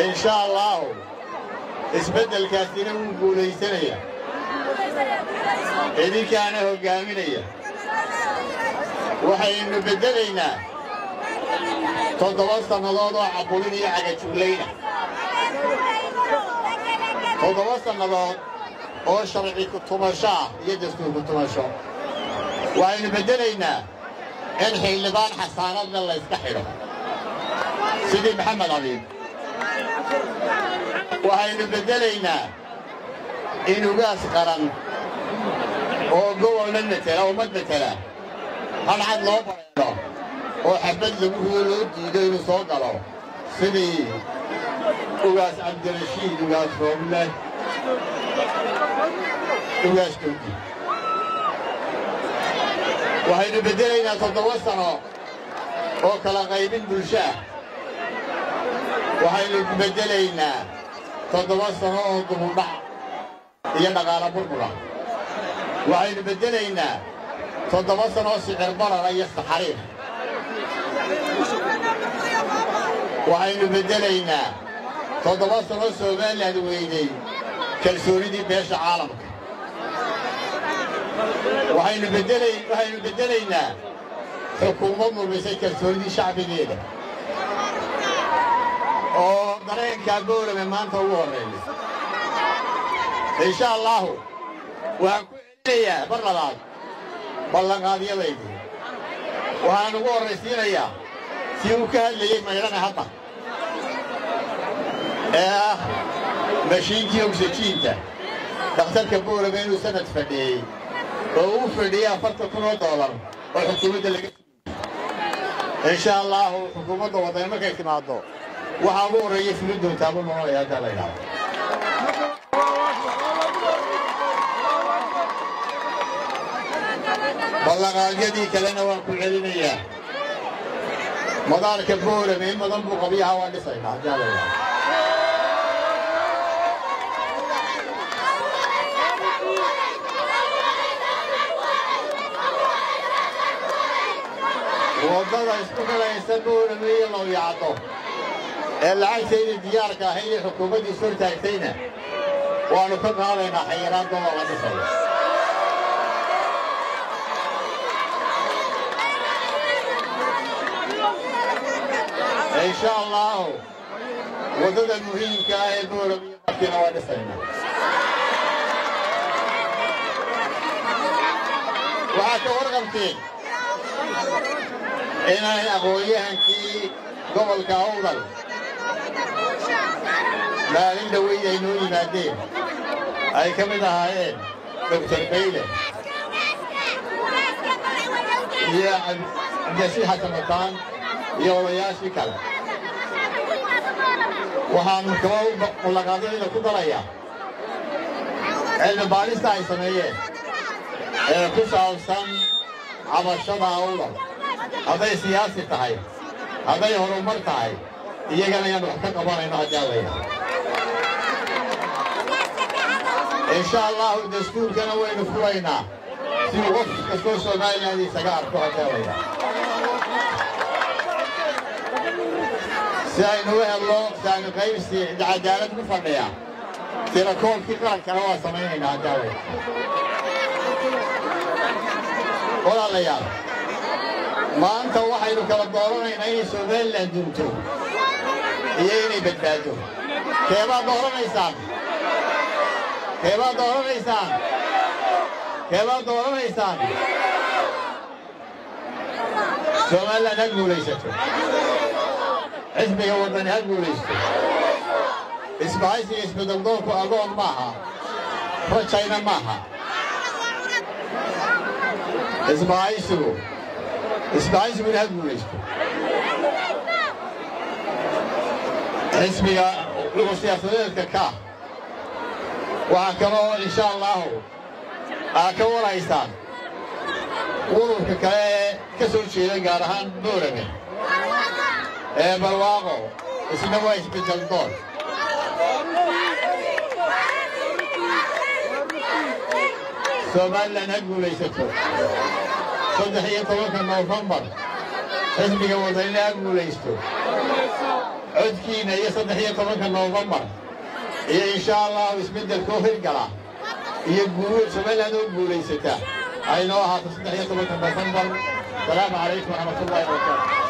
insha allahu isbeddelkaasina wuu guulaysanaya idinkaana hoggaaminaya waxaynu beddelaynaa toddoba sannadood oo cabulin iyo cagajuglayna toddoba sannadood oo sharci ku-tumasho ah iyo dastuur ku-tumasho waxaynu beddelaynaa in xildhibaan xasaanadna layska xidho sidii maxamed abiib waxaynu beddelaynaa in ugaas qaran oo gobolna matela ummad matela hadhcad loo bareedho oo xabad lagu rido loo diido inuu soo galo. Sidii ugaas cabdirashiid ugaas rooble ugaas dowdi waxaynu beddelaynaa toddoba sano oo kala qaybin bulsho ah waxaynu beddelaynaa toddoba sano oo dubudhac iyo dhaqaalo burbura waxaynu beddelaynaa toddoba sano oo sicir barara iyo saxariir. Waxaynu beddelaynaa toddoba sano somaliland weynay kalsoonidii beesha caalamka. Waxaynu beddelaynaa xukuumad lumisay kalsoonidii shacbigeeda oo dareenkaa boorame maanta ugu horreeya insha allaahu waxaan ku celinayaa mar labaad ballanqaadyadaydii waxaan ugu horraysiinayaa si uu ka hadlayey maydhana hadda ee ah mashiinkii ogsajiinta dhakhtarka boorame inuu sanad fadhiyey oo uu fadhiyey afartan kun oo doolar oo xukuumadda laga insha allaahu xukuumadda waddan markay timaaddo waxaa ugu buu noqonaya haddaa la yidhaahdo ballanqaadyadii kalena waan ku celinayaa. Madaarka boorame in badan buu qabyaha waan dhisaynaa haddaa la yidhaahdo waddada isku xidhaysa boorame iyo lowyacdo ee lacagtayda diyaarka ahayd iyo xukuumaddii soo taagtayna waannu ka qaadaynaa xayiraadda oo la dhisayo. Insha allaahu waddada muhiimka ah ee boorame iyo markiina waa dhisaynaa. Waxaa ka warqabteen inay aqoon-yahankii gobolka awdal maalin dhaweyd ay noo yimaadeen ay ka mid ahaayeen doktor bayle iyo cabdiyasiix xasan wataan iyo odayaashii kale waxaan kaba ballanqaadyadayda ku darayaa cilmi baadhista ay sameeyeen ee ku saabsan cabashada awdal hadday siyaasi tahay hadday horumar tahay iyagana ayaan wax ka qabanayno haddii allayna insha allahu dastuurkana waynu furaynaa si uu qof kastoo somaliland isaga arko haddii allayna si aynu u helno saami qaybsi cadaalad ku fadhiya tirakoolkii qarankana waa samaynaynaa haddii allayna walaalayaal maanta waxaynu kala dooranaynaa inay somalilan dunto iyo inay badbaado keebaad dooranaysaan keebaad dooranaysaan keebaad dooranaysaan somalilan ha guulaysato xisbiga waddani ha guulaysto isbahaysiga isbedeldoonku agoon maaha rajayna maaha isbahaysigu isbahaysiguna ha guulaysto xisbiga lugu siyaasadeedka ka waxaa kaloo insha allaahu aa ka waraysaan ururka kale ee ka soo jeeda gaar ahaan boorame ee barwaaqo isna waa isbeddel doon somalilan ha guulaysato. Saddex iyo tobanka noofembar xisbiga wadanina ha guulaysto codkiina iyo saddex iyo tobanka noofembar iyo insha allahu isbeddelkoo hirgala iyo somaliland oo guulaysata. Ay noo ahaato saddex iyo tobanka noofembar asalaamu calaykum waraxmatullahi wabarakaatu